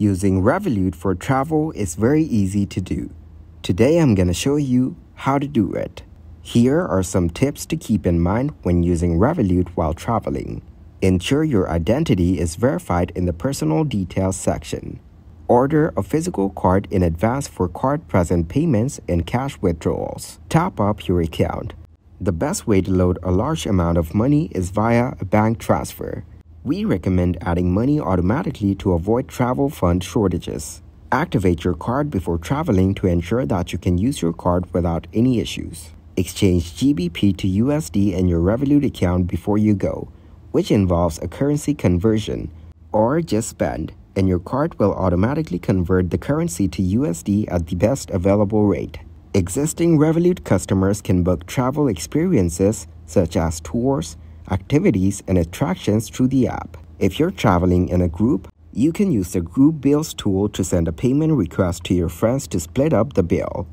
Using Revolut for travel is very easy to do. Today I'm going to show you how to do it. Here are some tips to keep in mind when using Revolut while traveling. Ensure your identity is verified in the personal details section. Order a physical card in advance for card present payments and cash withdrawals. Top up your account. The best way to load a large amount of money is via a bank transfer. We recommend adding money automatically to avoid travel fund shortages. Activate your card before traveling to ensure that you can use your card without any issues. Exchange GBP to USD in your Revolut account before you go, which involves a currency conversion, or just spend, and your card will automatically convert the currency to USD at the best available rate. Existing Revolut customers can book travel experiences such as tours, activities, and attractions through the app. If you're traveling in a group, you can use the Group Bills tool to send a payment request to your friends to split up the bill.